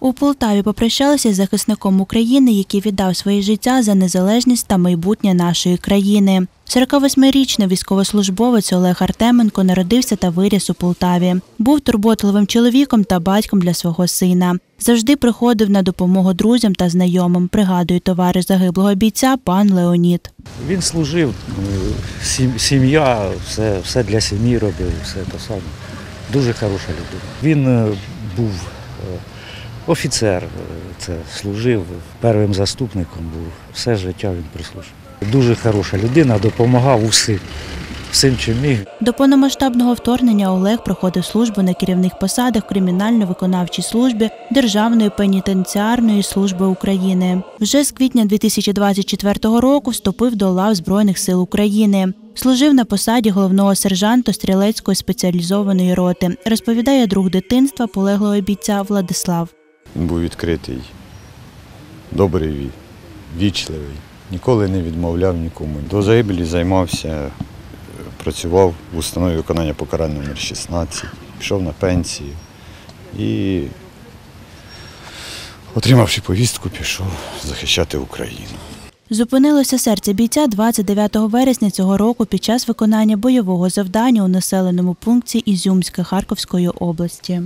У Полтаві попрощалися з захисником України, який віддав своє життя за незалежність та майбутнє нашої країни. 48-річний військовослужбовець Олег Артеменко народився та виріс у Полтаві. Був турботливим чоловіком та батьком для свого сина. Завжди приходив на допомогу друзям та знайомим, пригадує товариш загиблого бійця пан Леонід. Він служив, сім'я, все, все для сім'ї робив, все те саме. Дуже хороша людина. Він е, був е, офіцер, е, це служив, первим заступником був. Все життя він прислужив. Дуже хороша людина, допомагав усім, всім, чим міг. До повномасштабного вторгнення Олег проходив службу на керівних посадах кримінально-виконавчій службі Державної пенітенціарної служби України. Вже з квітня 2024 року вступив до лав Збройних сил України. Служив на посаді головного сержанта стрілецької спеціалізованої роти, розповідає друг дитинства полеглого бійця Владислав. Він був відкритий, добрий, вічливий, ніколи не відмовляв нікому. До загибелі займався, е, працював в установі виконання покарань номер 16, пішов на пенсію і, отримавши повістку, пішов захищати Україну. Зупинилося серце бійця 29 вересня цього року під час виконання бойового завдання у населеному пункті Ізюмська Харківської області.